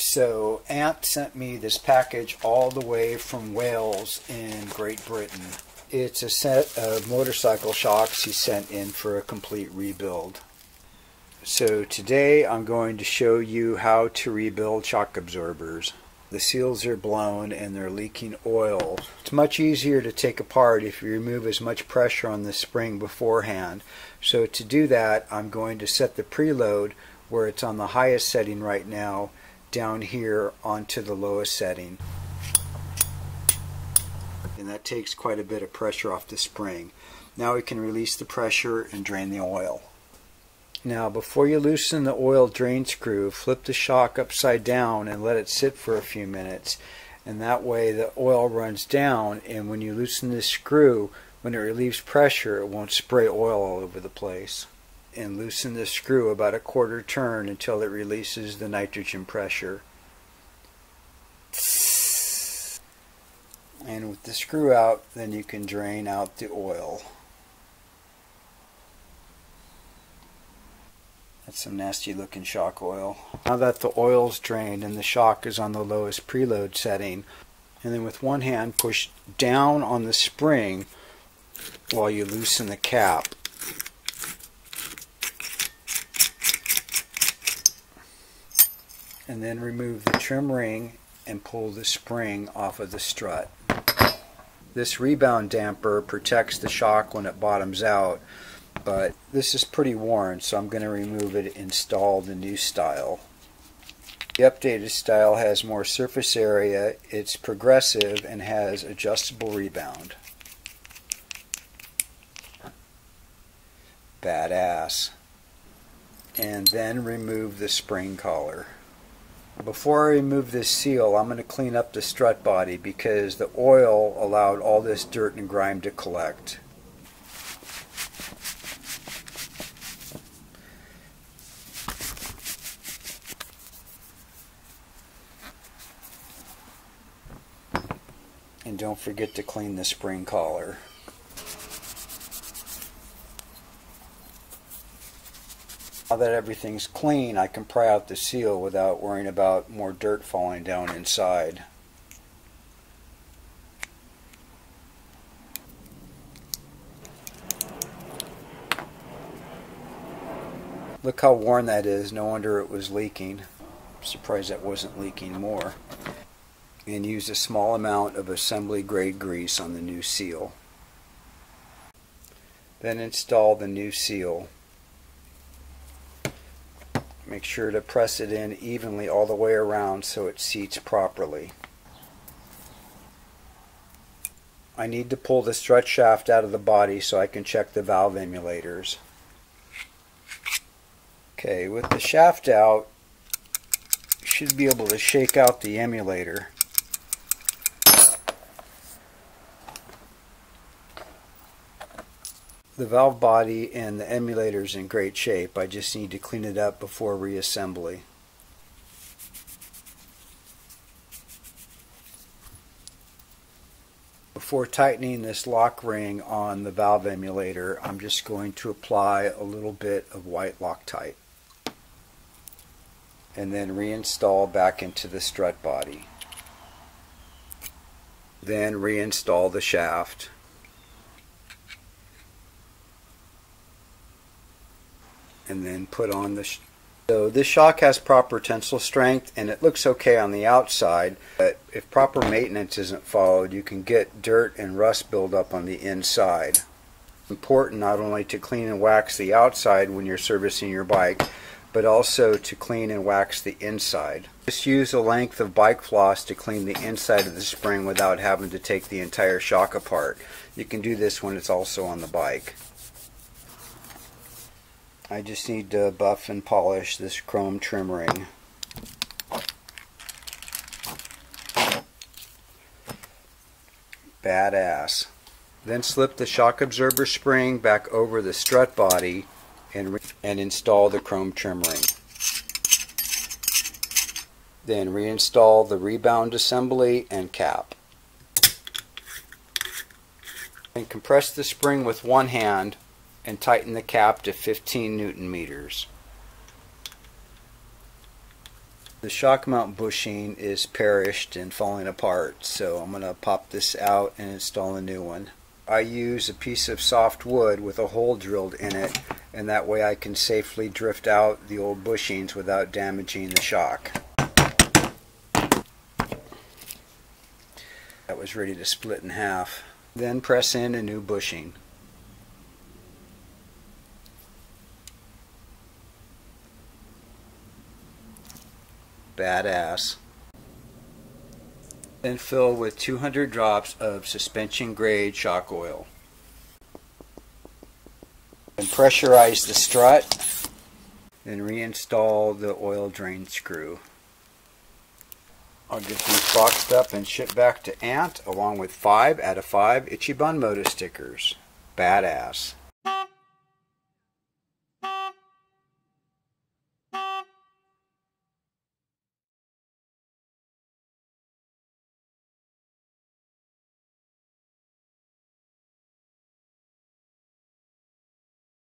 So Ant sent me this package all the way from Wales in Great Britain. It's a set of motorcycle shocks he sent in for a complete rebuild. So today I'm going to show you how to rebuild shock absorbers. The seals are blown and they're leaking oil. It's much easier to take apart if you remove as much pressure on the spring beforehand. So to do that I'm going to set the preload where it's on the highest setting right now down here onto the lowest setting. And that takes quite a bit of pressure off the spring. Now we can release the pressure and drain the oil. Now before you loosen the oil drain screw, flip the shock upside down and let it sit for a few minutes. And that way the oil runs down and when you loosen the screw, when it relieves pressure, it won't spray oil all over the place. And loosen the screw about a quarter turn until it releases the nitrogen pressure. And with the screw out, then you can drain out the oil. That's some nasty looking shock oil. Now that the oil's drained and the shock is on the lowest preload setting, and then with one hand push down on the spring while you loosen the cap. And then remove the trim ring and pull the spring off of the strut. This rebound damper protects the shock when it bottoms out but this is pretty worn so I'm going to remove it and install the new style. The updated style has more surface area, it's progressive and has adjustable rebound. Badass. And then remove the spring collar. Before I remove this seal, I'm going to clean up the strut body because the oil allowed all this dirt and grime to collect. And don't forget to clean the spring collar. Now that everything's clean, I can pry out the seal without worrying about more dirt falling down inside. Look how worn that is, no wonder it was leaking. I'm surprised that wasn't leaking more and use a small amount of assembly grade grease on the new seal. Then install the new seal. Make sure to press it in evenly all the way around so it seats properly. I need to pull the strut shaft out of the body so I can check the valve emulators. Okay, with the shaft out, you should be able to shake out the emulator. The valve body and the emulator is in great shape. I just need to clean it up before reassembly. Before tightening this lock ring on the valve emulator, I'm just going to apply a little bit of white Loctite and then reinstall back into the strut body. Then reinstall the shaft. And then put on the so this shock has proper tensile strength and it looks okay on the outside, but if proper maintenance isn't followed, you can get dirt and rust buildup on the inside. Important not only to clean and wax the outside when you're servicing your bike, but also to clean and wax the inside. Just use a length of bike floss to clean the inside of the spring without having to take the entire shock apart. You can do this when it's also on the bike. I just need to buff and polish this chrome trim ring. Badass. Then slip the shock absorber spring back over the strut body and, and install the chrome trim ring. Then reinstall the rebound assembly and cap. And compress the spring with one hand and tighten the cap to 15 newton meters. The shock mount bushing is perished and falling apart, so I'm going to pop this out and install a new one. I use a piece of soft wood with a hole drilled in it, and that way I can safely drift out the old bushings without damaging the shock. That was ready to split in half. Then press in a new bushing. Badass. Then fill with 200 drops of suspension grade shock oil. And pressurize the strut. Then reinstall the oil drain screw. I'll get these boxed up and shipped back to Ant along with five out of five Ichiban Moto stickers. Badass.